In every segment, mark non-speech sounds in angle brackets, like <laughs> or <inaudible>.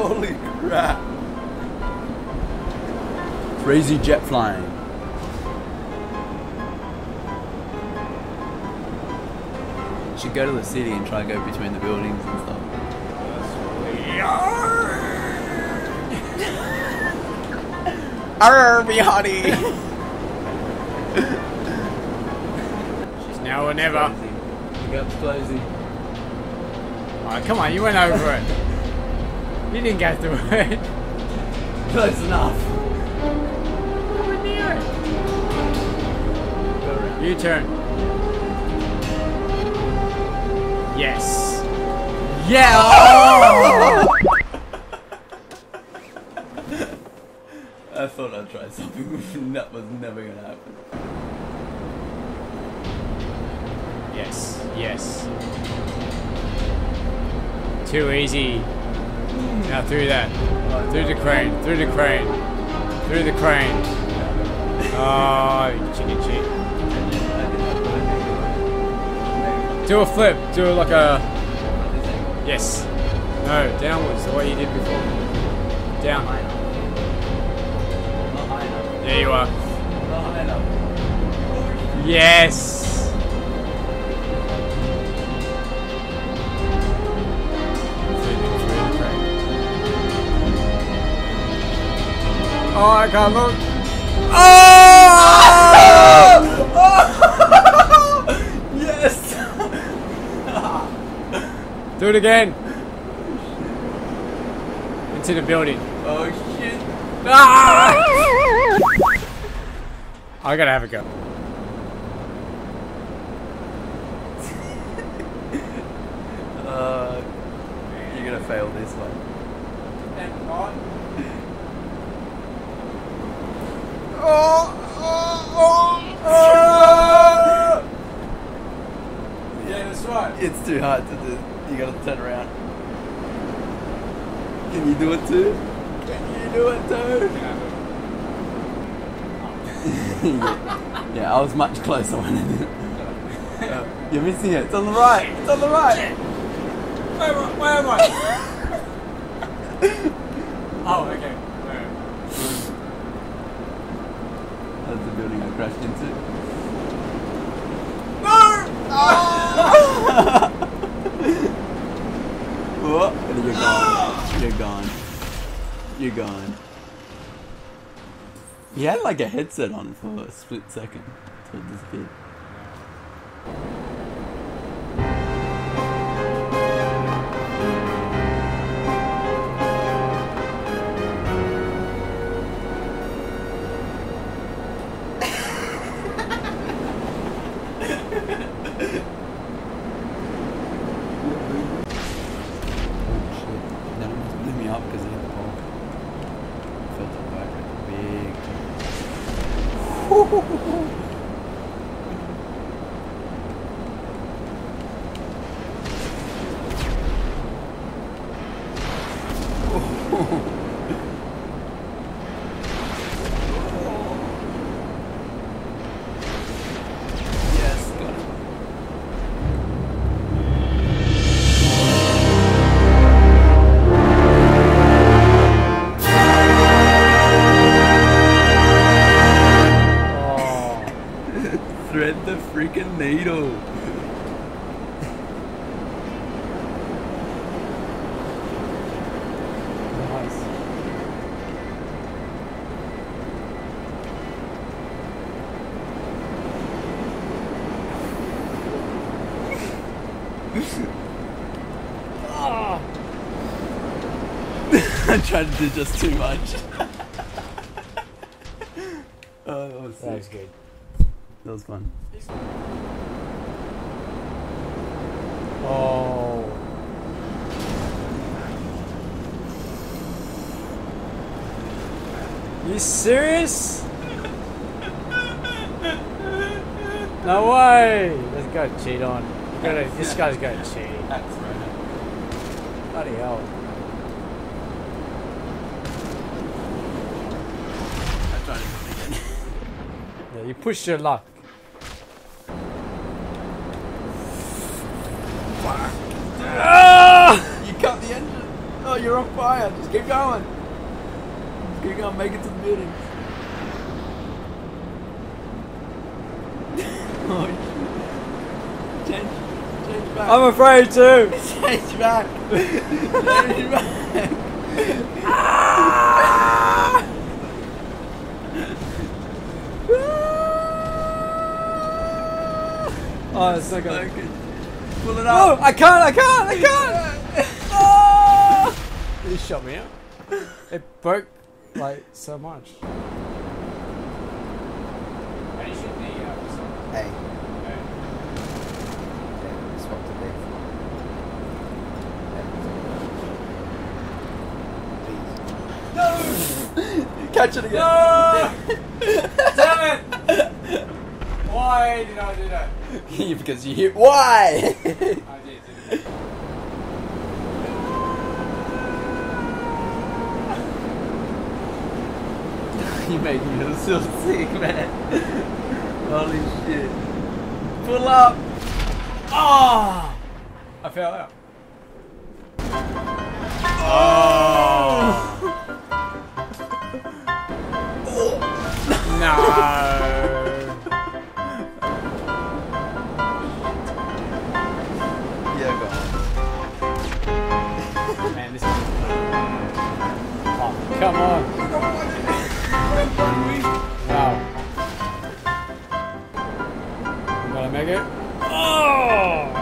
Holy crap. Crazy jet flying. Should go to the city and try to go between the buildings and stuff. <laughs> Arr, me honey. She's now or never. Big up Closey. Oh, come on, you went over it. You didn't get through it. Close enough. You turn. Yes. Yeah. <laughs> I thought I'd try something <laughs> that was never gonna happen. Yes. Yes. Too easy. Now through that. Through the crane. Through the crane. Through the crane. Oh, you chicken shit. Do a flip. Do like a. Yes. No, downwards, the way you did before. Down. There you are. Yes. Oh, I can't look. Oh! Yes! Do it again. Into the building. Oh shit. Ah! I gotta have a go. <laughs> Uh, you're gonna fail this one. Yeah, that's right. It's too hard to do. You gotta turn around. Can you do it too? Can you do it too? yeah, I <laughs> was much closer when I did it. Uh, you're missing it. It's on the right. It's on the right. Where, am I- where am I? <laughs> oh, okay. Where? That's the building I crashed. Oh, and you're gone. You're gone. You're gone. He had like a headset on for a split second till it disappeared. Oh Yes, freaking needle. Ah. <laughs> I tried to do just too much. <laughs> oh, that was That was good. That was fun. Oh. You serious? <laughs> No way! Let's go cheat on. You gotta, this guy's gonna cheat. That's right. Bloody hell. I tried it again. Yeah, you pushed your luck. You cut the engine. Oh, you're on fire. Just keep going. Just keep going. Make it to the building. <laughs> oh shit. Change, change back. I'm afraid too. <laughs> change back. change back. Ah! <laughs> Oh, it's so good. Pull it Oh. I can't, I can't, I can't! He shot me out. It broke, like, so much. Hey. Swap. Catch it again. No! <laughs> Damn it! Why did I do that? <laughs> because you hit why? I did, you made me so sick, man. Holy shit. Pull up. Oh! I fell out. Oh! <laughs> no! I'm gonna make it. Oh!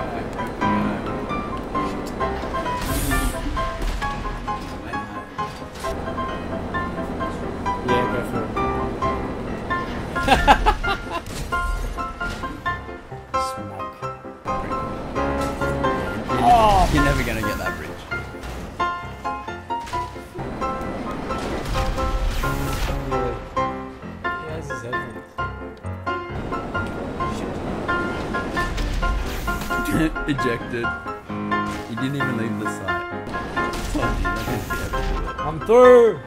Yeah, go for it. <laughs> Smoke. Oh! You're never gonna get that Ejected. You didn't even leave the site. Told you, that is the ever do it. I'm through!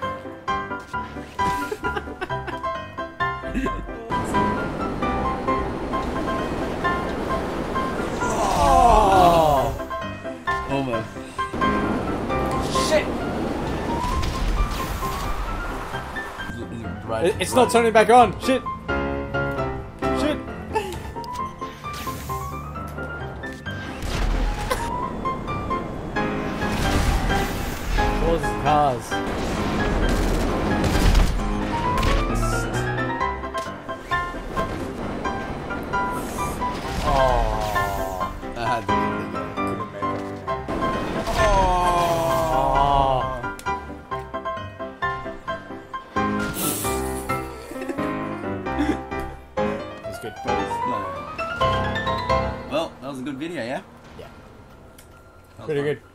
oh! oh Almost. Shit! Is it right- It- It's not turning back on. Shit! Shit! Cause cars. Oh. I had to leave it. Couldn't make it. Oh. Oh. That's good. No. Well, that was a good video, yeah? Yeah. Pretty fun. good.